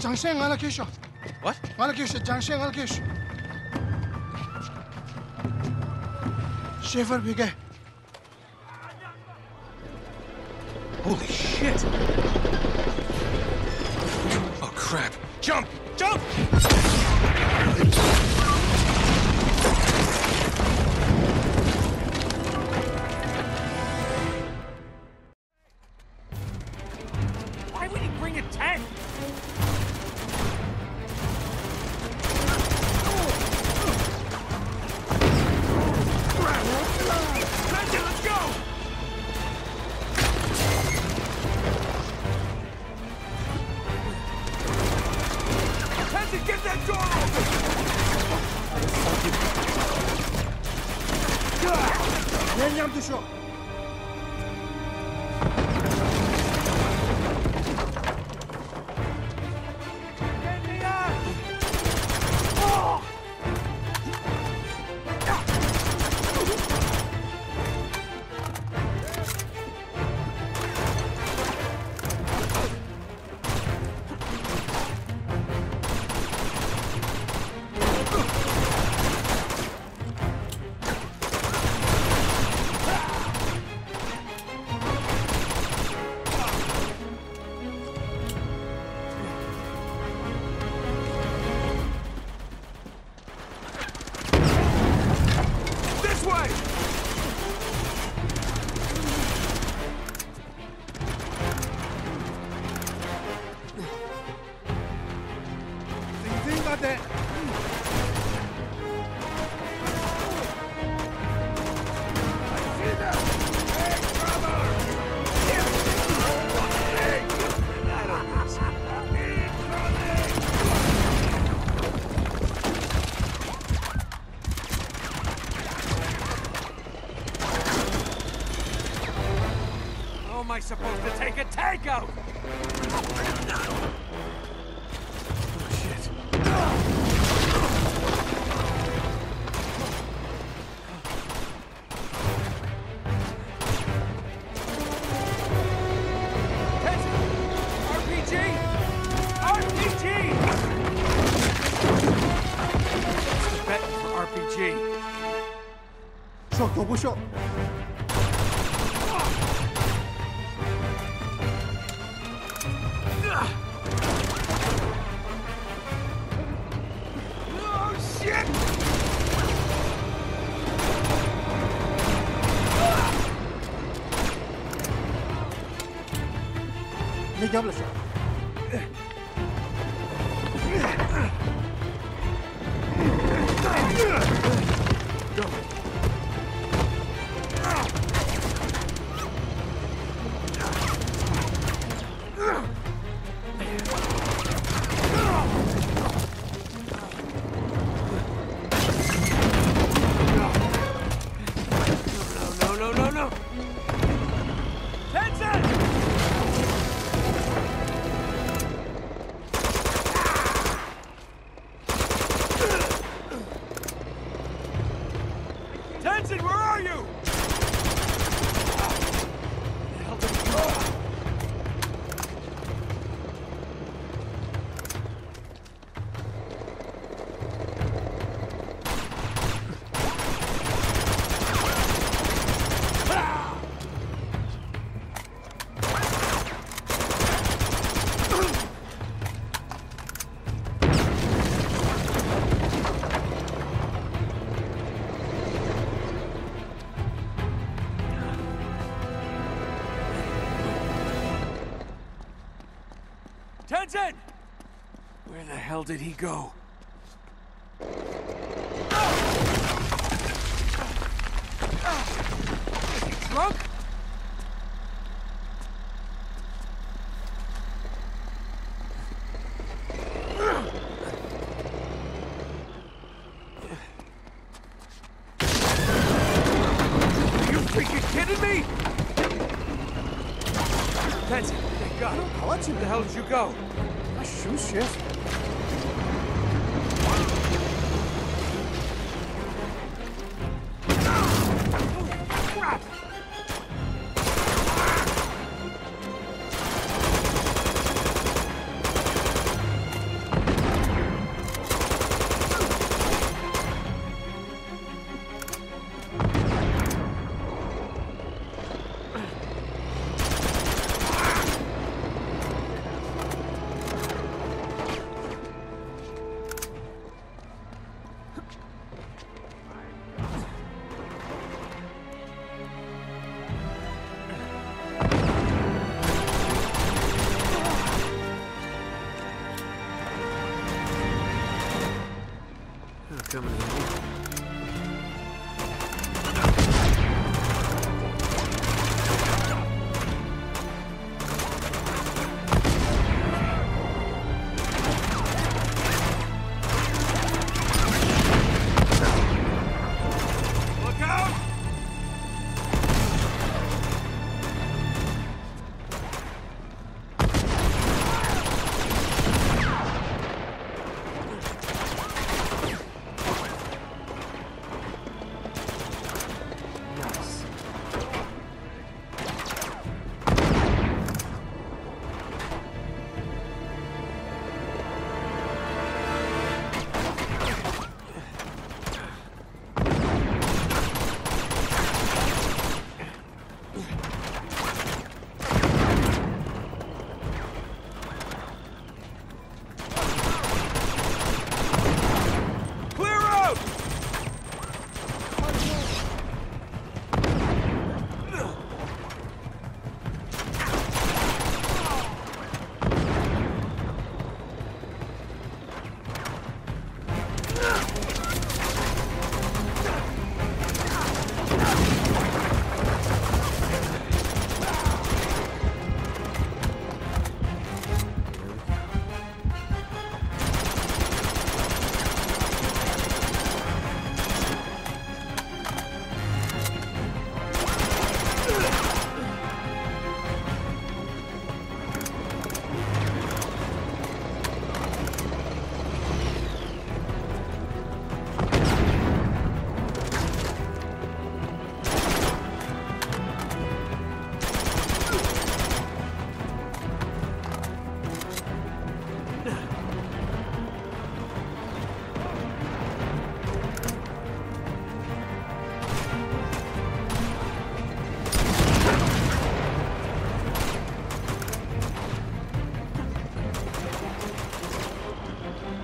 Junction, allocation. What? Allocation, junction, allocation. Schaefer big guy. Holy shit! Oh crap! Jump! Jump! الجرد شو About that. How supposed to take a tank out? Oh, Tenzin! RPG! Señor, la señora. Tenzin! Where the hell did he go? Is he drunk? Are you freaking kidding me? Tenzin, God, how did the hell did you go? My shoe shit.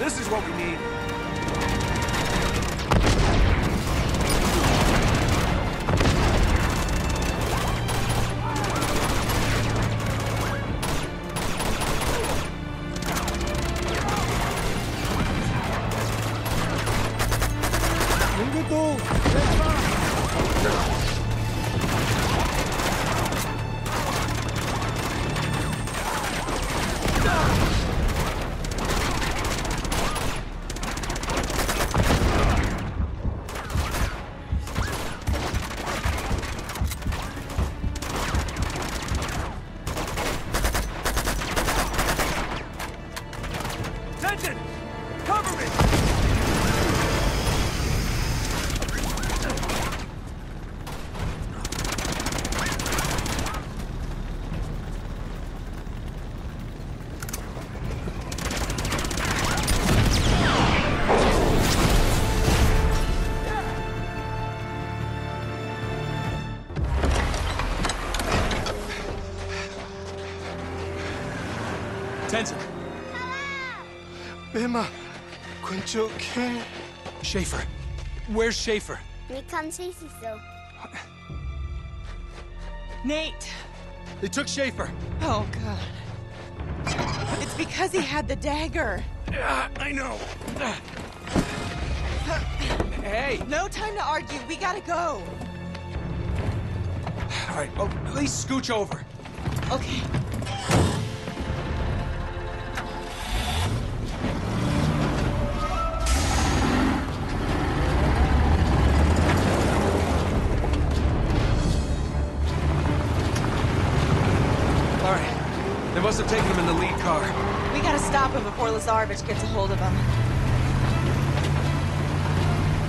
This is what we need. Let's Attention! Quincho King. Schaefer. Where's Schaefer? Vi kan ses så. Nate! They took Schaefer. Oh, God. It's because he had the dagger. Ah, I know. Hey! No time to argue. We gotta go. All right, well, at least scooch over. Okay. Lazarevic gets a hold of him.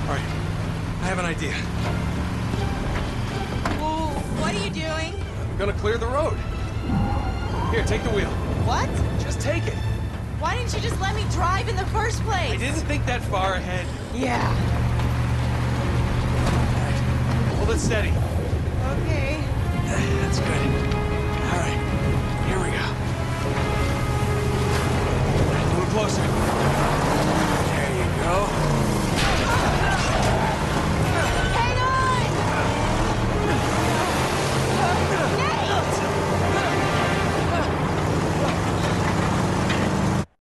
All right. I have an idea. Whoa, what are you doing? I'm gonna clear the road. Here, take the wheel. What? Just take it. Why didn't you just let me drive in the first place? I didn't think that far ahead. Yeah. All right. Hold it steady. Okay.